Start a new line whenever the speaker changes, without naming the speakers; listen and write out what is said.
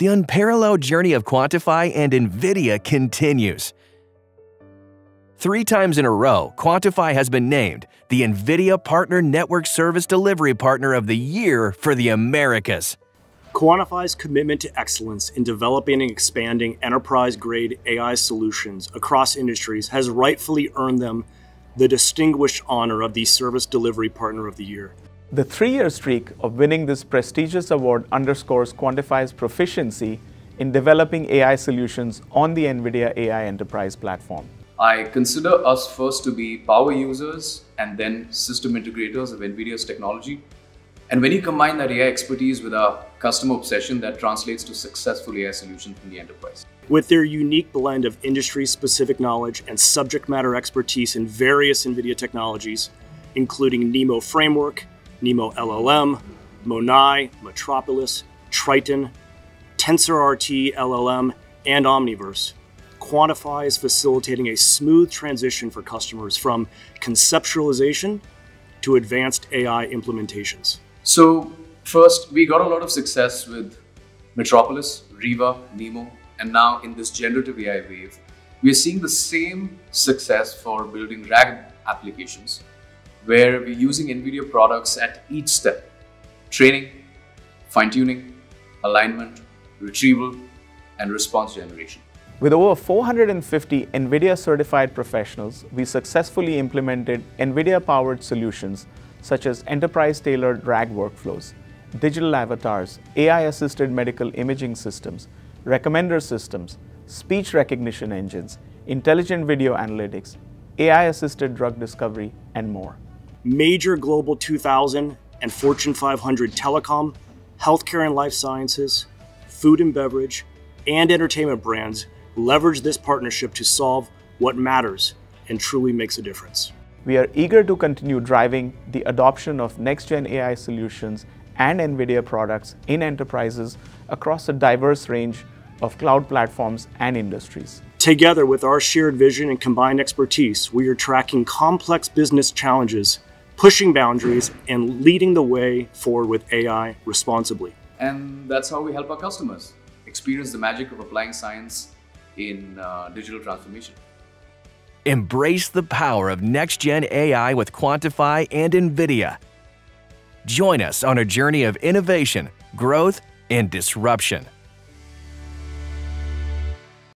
the unparalleled journey of Quantiphi and NVIDIA continues. Three times in a row, Quantiphi has been named the NVIDIA Partner Network Service Delivery Partner of the Year for the Americas.
Quantiphi's commitment to excellence in developing and expanding enterprise grade AI solutions across industries has rightfully earned them the distinguished honor of the Service Delivery Partner of the Year.
The three year streak of winning this prestigious award underscores Quantiphi's proficiency in developing AI solutions on the NVIDIA AI Enterprise platform.
I consider us first to be power users and then system integrators of NVIDIA's technology and when you combine that AI expertise with our customer obsession, that translates to successful AI solutions in the enterprise.
With their unique blend of industry specific knowledge and subject matter expertise in various NVIDIA technologies, including NeMo Framework, NeMo LLM, MONAI, Metropolis, Triton, TensorRT LLM, and Omniverse, Quantiphi is facilitating a smooth transition for customers from conceptualization to advanced AI implementations.
So first, we got a lot of success with Metropolis, Riva, NeMo, and now in this generative AI wave, we are seeing the same success for building RAG applications, where we're using NVIDIA products at each step, training, fine-tuning, alignment, retrieval, and response generation.
With over 450 NVIDIA certified professionals, we successfully implemented NVIDIA powered solutions such as enterprise-tailored RAG workflows, digital avatars, AI-assisted medical imaging systems, recommender systems, speech recognition engines, intelligent video analytics, AI-assisted drug discovery, and more.
Major Global 2000 and Fortune 500 telecom, healthcare and life sciences, food and beverage, and entertainment brands leverage this partnership to solve what matters and truly makes a difference.
We are eager to continue driving the adoption of next-gen AI solutions and NVIDIA products in enterprises across a diverse range of cloud platforms and industries.
Together with our shared vision and combined expertise, we are tracking complex business challenges, pushing boundaries, and leading the way forward with AI responsibly.
And that's how we help our customers experience the magic of applying science in uh, digital transformation.
Embrace the power of next-gen AI with Quantiphi and NVIDIA. Join us on a journey of innovation, growth, and disruption.